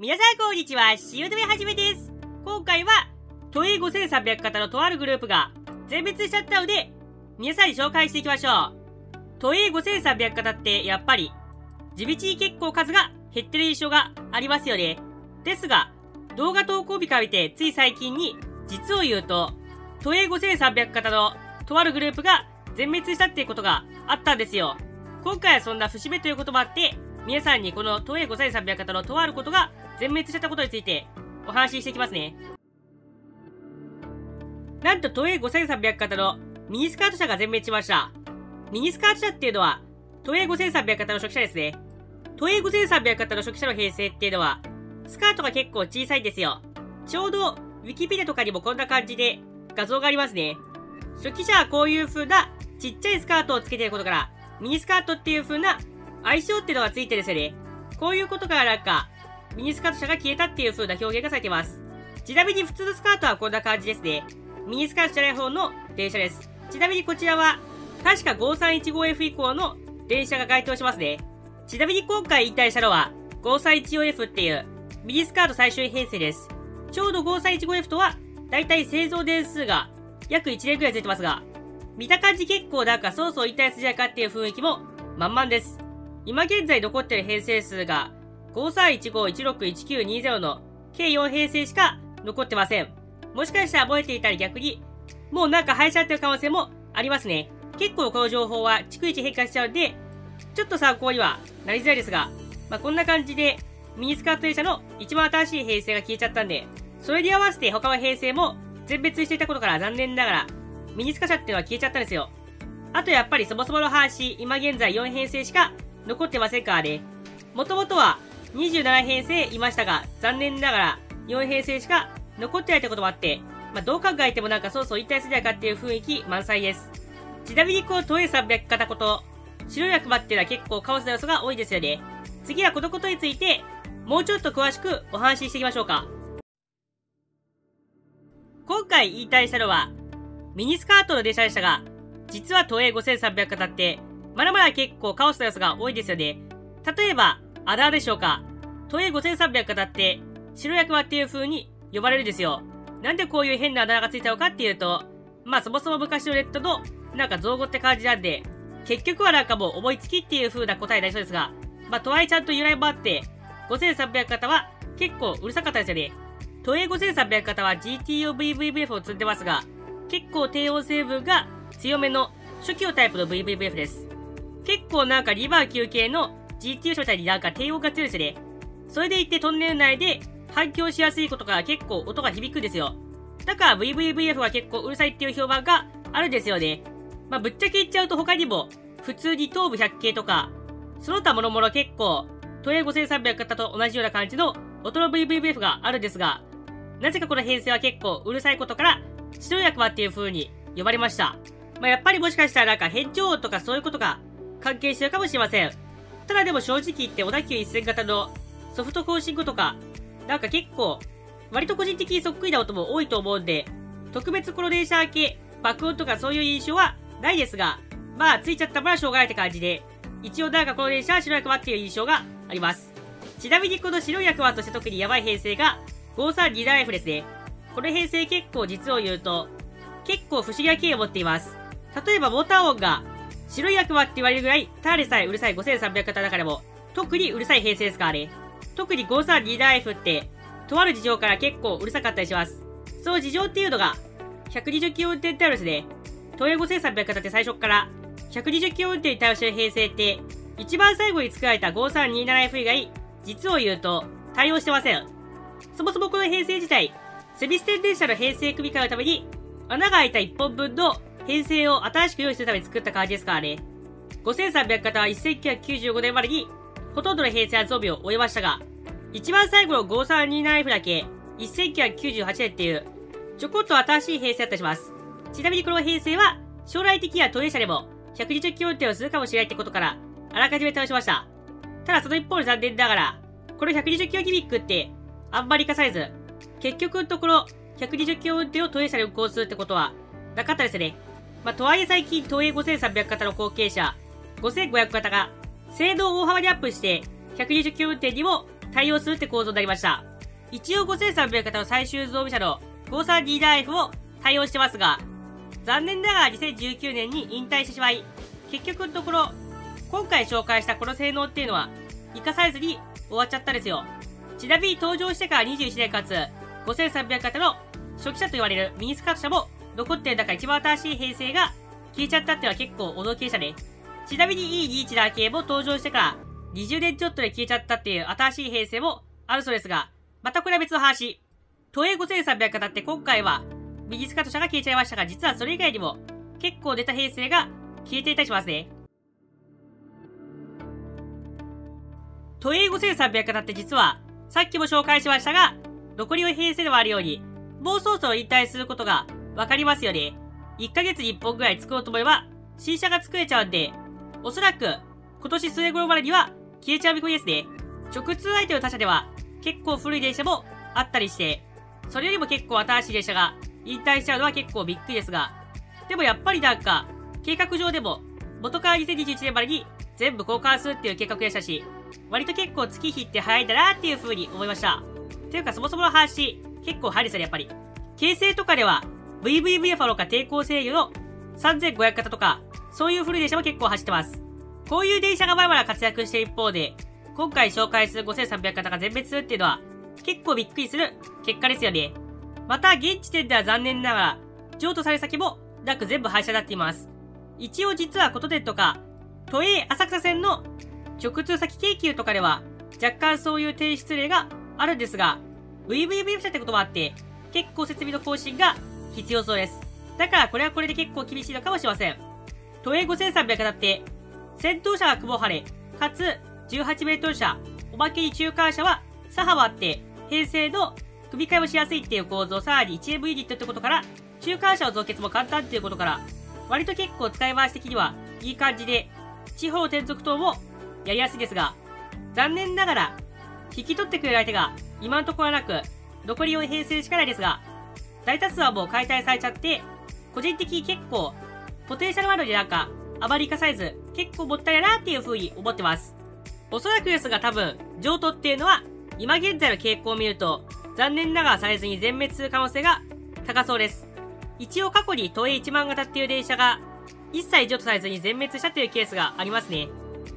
皆さんこんにちは、しおとめはじめです。今回は、都営5300型のとあるグループが全滅しちゃったので、皆さんに紹介していきましょう。都営5300型ってやっぱり、地道に結構数が減ってる印象がありますよね。ですが、動画投稿日から見てつい最近に、実を言うと、都営5300型のとあるグループが全滅したっていうことがあったんですよ。今回はそんな節目ということもあって、皆さんにこの都営5300型のとあることが全滅しちゃったことについてお話ししていきますね。なんと都営5300型のミニスカート車が全滅しました。ミニスカート車っていうのは、都営5300型の初期車ですね。都営5300型の初期車の編成っていうのは、スカートが結構小さいんですよ。ちょうど、ウィキペディアとかにもこんな感じで画像がありますね。初期車はこういう風なちっちゃいスカートをつけてることから、ミニスカートっていう風な相性ってのがついてるんで。こういうことからなんか、ミニスカート車が消えたっていう風な表現がされてます。ちなみに普通のスカートはこんな感じですね。ミニスカートじゃない方の電車です。ちなみにこちらは、確か 5315F 以降の電車が該当しますね。ちなみに今回引退したのは、5314F っていうミニスカート最終編成です。ちょうど 5315F とは、だいたい製造年数が約1年くらいついてますが、見た感じ結構なんかそろそろ引退するじゃないかっていう雰囲気も満々です。今現在残ってる編成数が5315161920の計4編成しか残ってません。もしかしたら覚えていたり逆に、もうなんか廃車ってる可能性もありますね。結構この情報は逐一変化しちゃうんで、ちょっと参考にはなりづらいですが、まあ、こんな感じでミニスカート電車の一番新しい編成が消えちゃったんで、それに合わせて他の編成も全滅していたことから残念ながら、ミニスカ車っていうのは消えちゃったんですよ。あとやっぱりそもそもの話、今現在4編成しか残ってませんからね。もともとは27編成いましたが、残念ながら4編成しか残ってないってこともあって、まあ、どう考えてもなんかそうそう引退するんじゃないかっていう雰囲気満載です。ちなみにこう、都営300型こと、白い役場っていうのは結構カオスな要素が多いですよね。次はこのことについて、もうちょっと詳しくお話ししていきましょうか。今回引退したのは、ミニスカートの電車でしたが、実は都営5300型って、まだまだ結構カオスな要素が多いですよね。例えば、あだでしょうか。都営5300型って、白役場っていう風に呼ばれるんですよ。なんでこういう変なあだ名がついたのかっていうと、まあそもそも昔のネットのなんか造語って感じなんで、結局はなんかもう思いつきっていう風な答えになりそうですが、まあとはいちゃんと由来もあって、5300型は結構うるさかったですよね。都営5300型は GTO-VVVF を積んでますが、結構低温成分が強めの初期のタイプの VVVF です。結構なんかリバー級系の GTO 書体になんか低温が強いですね。それでいってトンネル内で反響しやすいことから結構音が響くんですよ。だから VVVF は結構うるさいっていう評判があるんですよね。まあ、ぶっちゃけ言っちゃうと他にも、普通に東部100系とか、その他もろもろ結構、都営5300型と同じような感じの音の VVVF があるんですが、なぜかこの編成は結構うるさいことから、白い役場っていう風に呼ばれました。まあ、やっぱりもしかしたらなんか変調音とかそういうことが関係してるかもしれません。ただでも正直言って小田急一線型のソフト更新後とか、なんか結構、割と個人的にそっくりな音も多いと思うんで、特別この電車系、爆音とかそういう印象はないですが、まあ、ついちゃったからしょうがないって感じで、一応なんかこの電車は白い役場っていう印象があります。ちなみにこの白い役場として特にヤバい編成が、532ライフですね。この編成結構実を言うと、結構不思議な経緯を持っています。例えばモーター音が、白い役場って言われるぐらい、ただでさえうるさい5300型の中でも、特にうるさい編成ですからね。特に532ライフって、とある事情から結構うるさかったりします。その事情っていうのが、120キロ運転タイムですね。東映5300型って最初から120キロ運転に対応してる編成って、一番最後に作られた 5327F 以外、実を言うと対応してません。そもそもこの編成自体、セミステン電車の編成組み換えるために、穴が開いた1本分の編成を新しく用意するために作った感じですからね。5300型は1995年までに、ほとんどの編成は増備を終えましたが、一番最後の 5327F だけ、1998年っていう、ちょこっと新しい編成だったします。ちなみにこの編成は、将来的には都営車でも120キロ運転をするかもしれないってことから、あらかじめ倒しました。ただその一方で残念ながら、この120キロギミックって、あんまり活かされず、結局のところ、120キロ運転を都営車で運行するってことは、なかったですね。まあ、とはいえ最近、都営5300型の後継車、5500型が、性能を大幅にアップして、120キロ運転にも対応するって構造になりました。一応5300型の最終増備車の 53D ライフを対応してますが、残念ながら2019年に引退してしまい、結局のところ、今回紹介したこの性能っていうのは、生かされずに終わっちゃったんですよ。ちなみに登場してから21年かつ、5300型の初期車と言われるミニスカート車も残ってる中一番新しい編成が消えちゃったってのは結構驚きでしたね。ちなみに E21 ラー系も登場してから20年ちょっとで消えちゃったっていう新しい編成もあるそうですが、またこれは別の話。都営5300型って今回は右スカート車が消えちゃいましたが、実はそれ以外にも結構出た編成が消えていたりしますね。都営5300型って実はさっきも紹介しましたが、残りの編成ではあるように、もうそろそろ引退することがわかりますよね。1ヶ月に1本ぐらい作ろうと思えば、新車が作れちゃうんで、おそらく今年末頃までには消えちゃう見込みですね。直通相手の他社では結構古い電車もあったりして、それよりも結構新しい電車が引退しちゃうのは結構びっくりですが、でもやっぱりなんか、計画上でも、元から2021年までに全部交換するっていう計画でしたし、割と結構月日って早いんだなっていう風に思いました。ていうかそもそもの話、結構早いですよね、やっぱり。形成とかでは、VVVF ファロか抵抗制御の3500型とか、そういう古い電車も結構走ってます。こういう電車がまだまだ活躍してる一方で、今回紹介する5300型が全滅するっていうのは、結構びっくりする結果ですよね。また、現時点では残念ながら、譲渡され先もなく全部廃車になっています。一応実はことでとか、都営浅草線の直通先京急とかでは、若干そういう提出例があるんですが、VVVF 車ってこともあって、結構設備の更新が必要そうです。だからこれはこれで結構厳しいのかもしれません。都営5300だって、先頭車は久保晴れ、かつ18メートル車、おまけに中間車は左幅あって、平成の組み替えもしやすいっていう構造、さらに 1M ユニットってことから、中間車の増結も簡単っていうことから、割と結構使い回し的にはいい感じで、地方転属等もやりやすいですが、残念ながら、引き取ってくれる相手が今のところはなく、残りを編成しかないですが、大多数はもう解体されちゃって、個人的に結構、ポテンシャルワードでなんか、あまり活かされず、結構もったいないなっていう風に思ってます。おそらくですが多分、譲渡っていうのは、今現在の傾向を見ると、残念ながらされずに全滅する可能性が高そうです。一応過去に都営1万型っていう電車が、一切譲渡されずに全滅したというケースがありますね。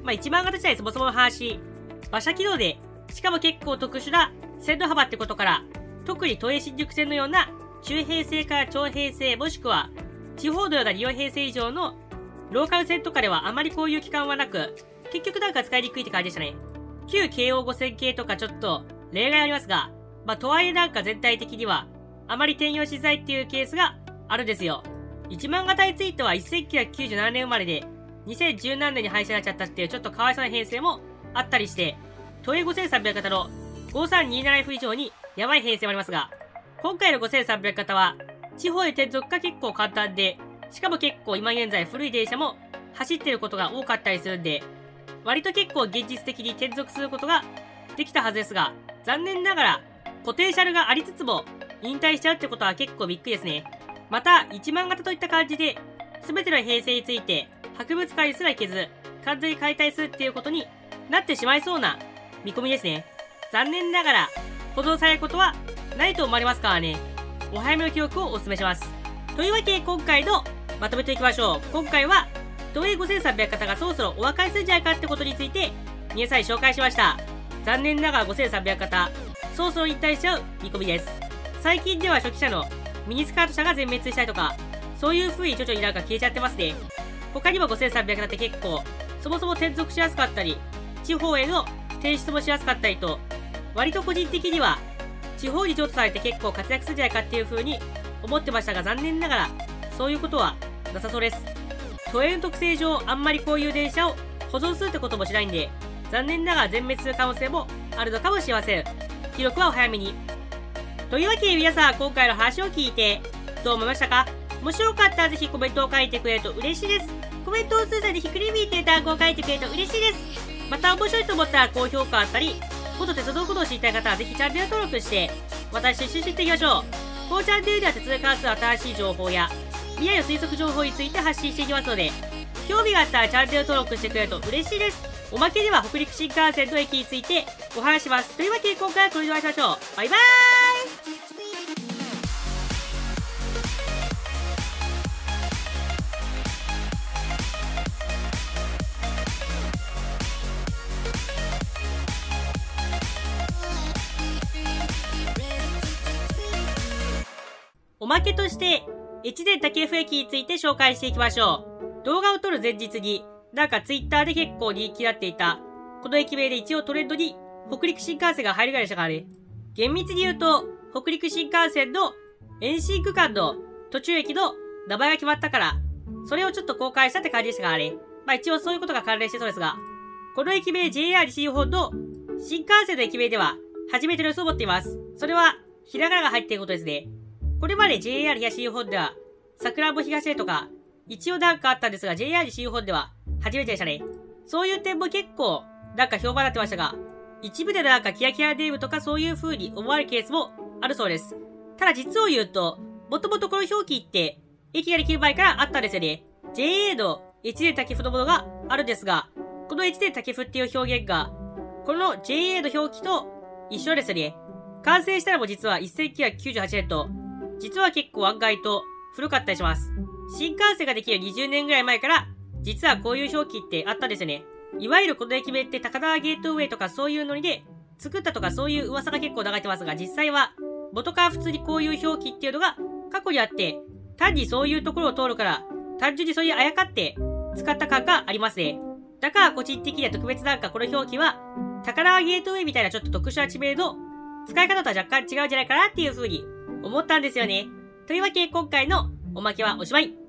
まあ1万型自体そもそもの話、馬車軌道で、しかも結構特殊な線路幅ってことから、特に都営新宿線のような中平成から超平成もしくは地方のような2、4平成以上のローカル線とかではあまりこういう期間はなく、結局なんか使いにくいって感じでしたね。旧京王5000系とかちょっと例外ありますが、まあとはいえなんか全体的にはあまり転用しづらいっていうケースがあるんですよ。1万型については1997年生まれで2017年に廃車になっちゃったっていうちょっとかわいそうな編成もあったりして、都営5300型の 5327F 以上にやばい編成もありますが、今回の5300型は、地方へ転属が結構簡単で、しかも結構今現在古い電車も走ってることが多かったりするんで、割と結構現実的に転属することができたはずですが、残念ながら、ポテンシャルがありつつも、引退しちゃうってことは結構びっくりですね。また、1万型といった感じで、すべての編成について、博物館にすら行けず、完全に解体するっていうことになってしまいそうな見込みですね。残念ながら、保存されることはないと思われますからね。お早めの記録をお勧めします。というわけで今回のまとめていきましょう。今回は、東映5300型がそろそろお別れするんじゃないかってことについて、皆さんに紹介しました。残念ながら5300型、そろそろ引退しちゃう見込みです。最近では初期車のミニスカート車が全滅したりとか、そういう風に徐々になんか消えちゃってますね。他にも5300型って結構、そもそも転属しやすかったり、地方への転出もしやすかったりと、割と個人的には、地方に譲渡されて結構活躍するんじゃないかっていう風に思ってましたが、残念ながら、そういうことはなさそうです。都営の特性上、あんまりこういう電車を保存するってこともしないんで、残念ながら全滅する可能性もあるのかもしれません。記録はお早めに。というわけで皆さん、今回の話を聞いて、どう思いましたか？もしよかったらぜひコメントを書いてくれると嬉しいです。コメントを通じてぜひクリーミーって単語を書いてくれると嬉しいです。また面白いと思ったら高評価あったり、こと鉄道ことを知りたい方はぜひチャンネル登録して、私と一緒に知っていきましょう。このチャンネルでは鉄道に関する新しい情報や、未来の推測情報について発信していきますので、興味があったらチャンネル登録してくれると嬉しいです。おまけでは北陸新幹線の駅についてお話します。というわけで今回はこれでお会いしましょう。バイバーイまけとして、越前竹府駅について紹介していきましょう。動画を撮る前日に、なんかツイッターで結構人気になっていた、この駅名で一応トレンドに北陸新幹線が入るぐらいでしたからね。厳密に言うと、北陸新幹線の延伸区間の途中駅の名前が決まったから、それをちょっと公開したって感じでしたからね。まあ一応そういうことが関連してそうですが、この駅名 JR 西日本の新幹線の駅名では初めての様子を持っています。それは、ひらがなが入っていることですね。これまで JR 東日本では、桜も東へとか、一応なんかあったんですが、JR 西日本では初めてでしたね。そういう点も結構、なんか評判になってましたが、一部でなんかキラキラネームとかそういう風に思われるケースもあるそうです。ただ実を言うと、もともとこの表記って、駅ができる前からあったんですよね。JA の越前竹符のものがあるんですが、この越前竹符っていう表現が、この JA の表記と一緒ですね。完成したらも実は1998年と実は結構案外と古かったりします。新幹線ができる20年ぐらい前から、実はこういう表記ってあったんですよね。いわゆるこの駅名って高輪ゲートウェイとかそういうノリで作ったとかそういう噂が結構流れてますが、実際は元から普通にこういう表記っていうのが過去にあって、単にそういうところを通るから、単純にそういうあやかって使った感がありますね。だから個人的には特別なんかこの表記は、高輪ゲートウェイみたいなちょっと特殊な地名の使い方とは若干違うんじゃないかなっていう風に思ったんですよね。というわけで今回のおまけはおしまい。